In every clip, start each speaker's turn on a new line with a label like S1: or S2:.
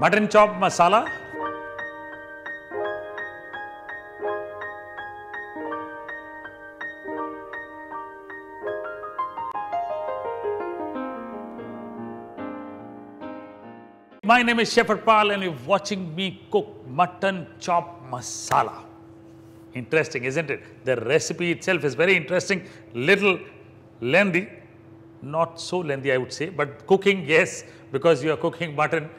S1: Mutton chop masala. My name is Chef Harpal and you're watching me cook mutton chop masala. Interesting, isn't it? The recipe itself is very interesting, little lengthy, not so lengthy, I would say, but cooking, yes, because you are cooking mutton,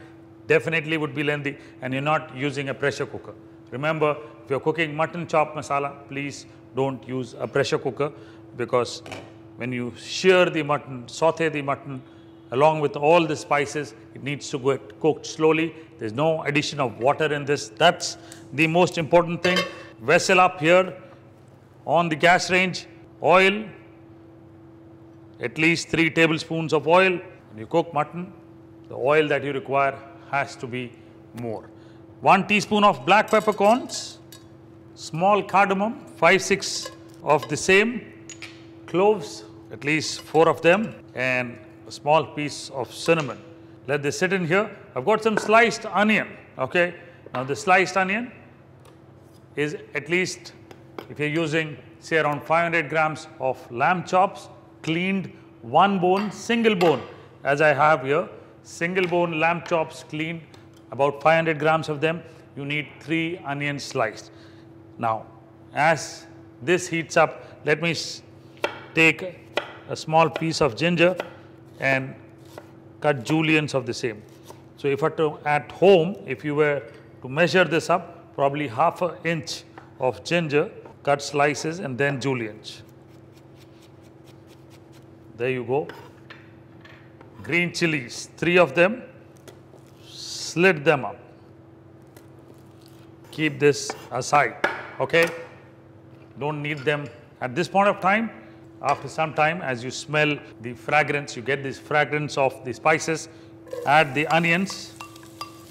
S1: definitely would be lengthy, and you're not using a pressure cooker. Remember, if you're cooking mutton chop masala, please don't use a pressure cooker because when you shear the mutton, saute the mutton, along with all the spices, it needs to get cooked slowly. There's no addition of water in this. That's the most important thing. Vessel up here on the gas range, oil, at least three tablespoons of oil. When you cook mutton, the oil that you require has to be more. One teaspoon of black peppercorns, small cardamom, five, six of the same, cloves, at least four of them, and a small piece of cinnamon. Let this sit in here. I've got some sliced onion, okay? Now the sliced onion is at least, if you're using say around 500 grams of lamb chops, cleaned, one bone, single bone, as I have here, single bone lamb chops cleaned, about 500 grams of them, you need three onions sliced. Now, as this heats up, let me take a small piece of ginger and cut juliennes of the same. So if at, at home, if you were to measure this up, probably half an inch of ginger, cut slices and then juliennes. There you go. Green chilies, three of them, slit them up. Keep this aside, okay? Don't need them at this point of time. After some time, as you smell the fragrance, you get this fragrance of the spices, add the onions,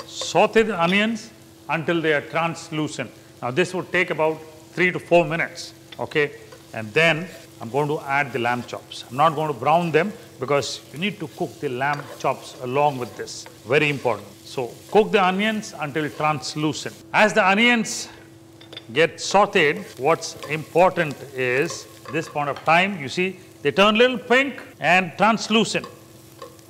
S1: saute the onions until they are translucent. Now this would take about three to four minutes, okay? And then I'm going to add the lamb chops. I'm not going to brown them because you need to cook the lamb chops along with this. Very important. So cook the onions until translucent. As the onions get sauteed, what's important is this point of time, you see, they turn little pink and translucent.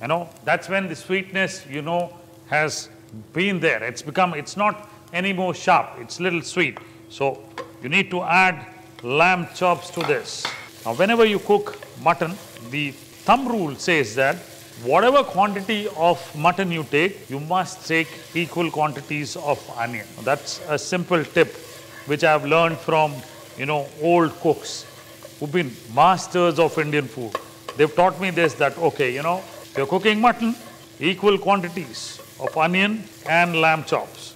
S1: You know, that's when the sweetness, you know, has been there. It's become, it's not any more sharp, it's little sweet. So you need to add lamb chops to this. Now, whenever you cook mutton, the thumb rule says that whatever quantity of mutton you take, you must take equal quantities of onion. That's a simple tip which I have learned from, you know, old cooks who've been masters of Indian food. They've taught me this that, okay, you know, you're cooking mutton, equal quantities of onion and lamb chops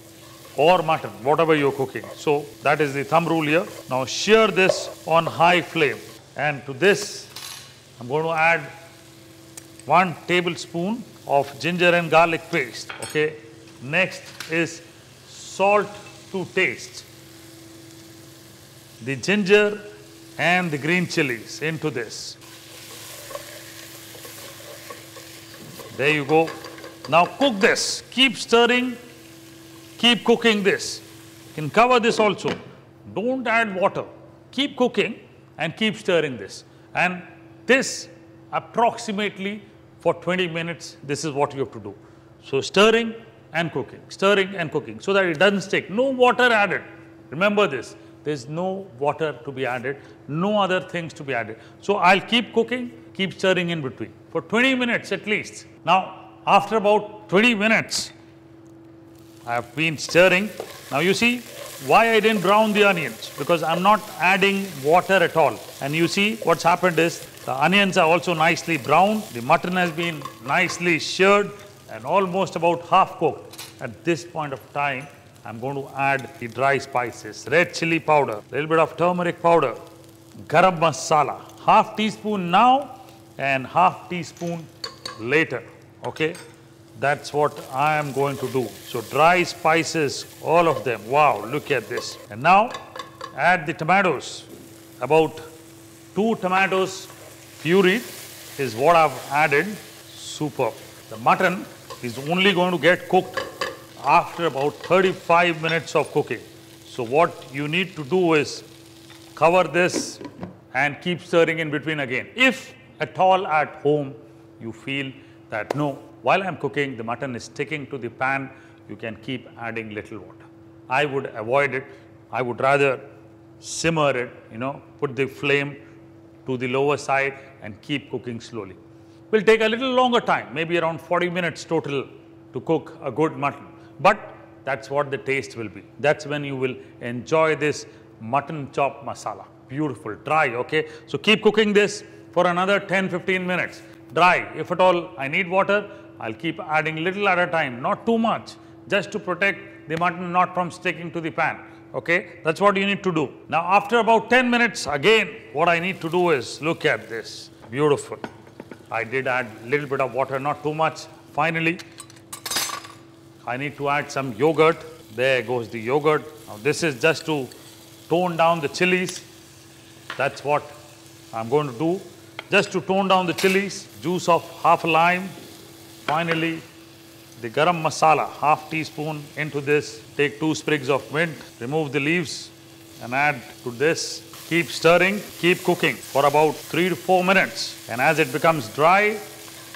S1: or mutton, whatever you're cooking. So that is the thumb rule here. Now shear this on high flame. And to this, I'm going to add one tablespoon of ginger and garlic paste. Okay. Next is salt to taste. The ginger and the green chilies into this. There you go. Now cook this. Keep stirring. Keep cooking this. You can cover this also. Don't add water. Keep cooking and keep stirring this. And this approximately for 20 minutes, this is what you have to do. So stirring and cooking, stirring and cooking so that it doesn't stick. No water added. Remember this. There's no water to be added, no other things to be added. So I'll keep cooking, keep stirring in between for 20 minutes at least. Now, after about 20 minutes, I have been stirring. Now you see why I didn't brown the onions because I'm not adding water at all. And you see what's happened is the onions are also nicely browned. The mutton has been nicely sheared and almost about half cooked. At this point of time, I'm going to add the dry spices, red chili powder, a little bit of turmeric powder, garam masala, half teaspoon now and half teaspoon later, okay? That's what I am going to do. So dry spices, all of them. Wow, look at this. And now add the tomatoes. About two tomatoes puree is what I've added. Superb. The mutton is only going to get cooked after about 35 minutes of cooking. So what you need to do is cover this and keep stirring in between again. If at all at home you feel that no, while I'm cooking, the mutton is sticking to the pan, you can keep adding little water. I would avoid it. I would rather simmer it, you know, put the flame to the lower side and keep cooking slowly. Will take a little longer time, maybe around 40 minutes total to cook a good mutton. But that's what the taste will be. That's when you will enjoy this mutton chop masala. Beautiful, dry, okay? So keep cooking this for another 10-15 minutes. Dry. If at all I need water, I'll keep adding little at a time, not too much, just to protect the mutton not from sticking to the pan. Okay, that's what you need to do. Now after about 10 minutes, again, what I need to do is look at this. Beautiful. I did add little bit of water, not too much. Finally, I need to add some yogurt. There goes the yogurt. Now this is just to tone down the chilies. That's what I'm going to do. Just to tone down the chilies, juice of half a lime. Finally, the garam masala, half teaspoon into this. Take two sprigs of mint, remove the leaves and add to this. Keep stirring, keep cooking for about three to four minutes. And as it becomes dry,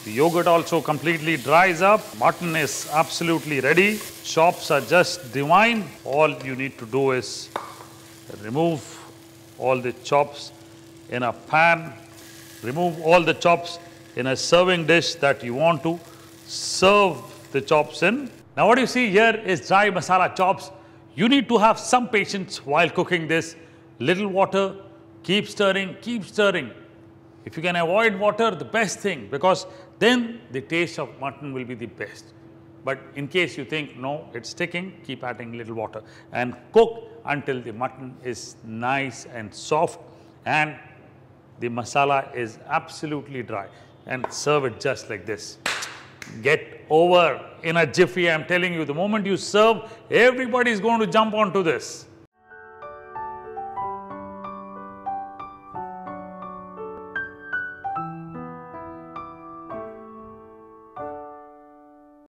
S1: the yogurt also completely dries up. Mutton is absolutely ready. Chops are just divine. All you need to do is remove all the chops in a pan. Remove all the chops in a serving dish that you want to. Serve the chops in. Now what you see here is dry masala chops. You need to have some patience while cooking this. Little water, keep stirring, keep stirring. If you can avoid water, the best thing because then the taste of mutton will be the best. But in case you think, no, it's sticking, keep adding little water and cook until the mutton is nice and soft and the masala is absolutely dry and serve it just like this. Get over in a jiffy, I'm telling you, the moment you serve, everybody is going to jump onto this.